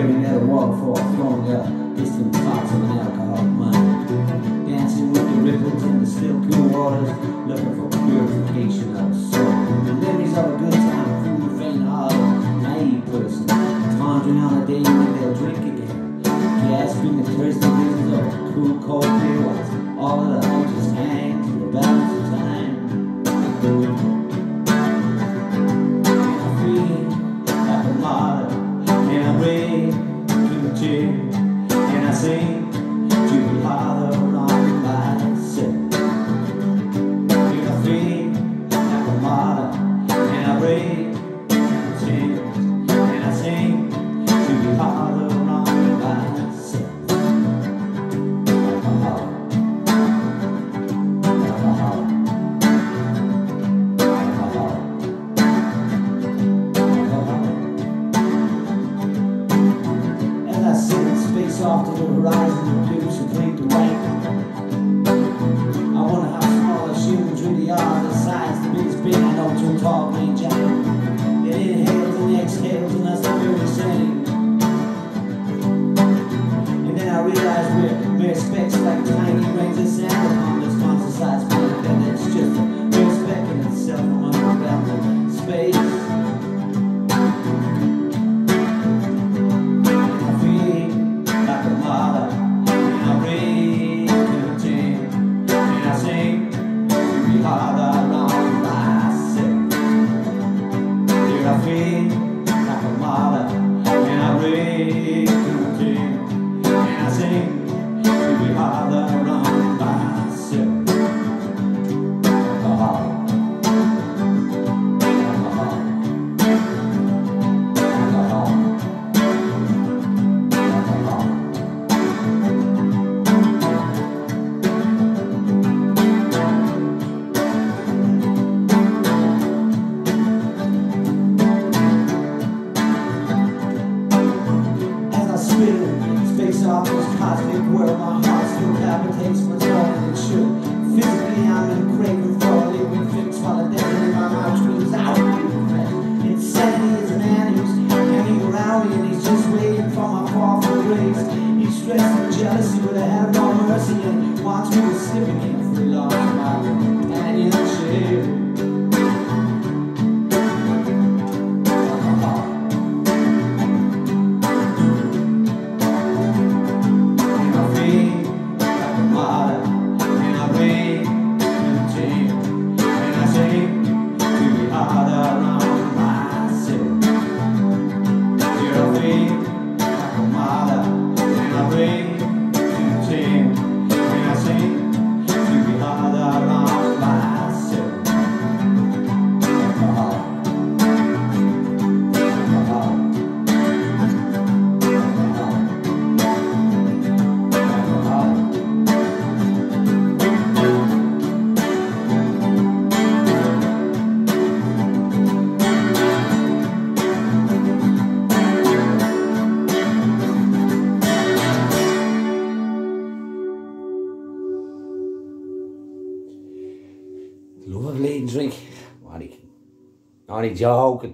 staring at a waterfall flowing up distant thoughts of an alcoholic mind. Dancing with the ripples in the still cool waters, looking for purification of soul. The memories of a good time, food, faint hearted, naive person, pondering on a day when they'll drink again. Gasping the thirsty reasons of cool, cold beer, all of the just hangs in the balance of time. you, can I sing? off to the horizon, blue so lead the way. away. this cosmic world, my heart still palpitates what's wrong with you. lovely drink. Maar ik, maar ik zou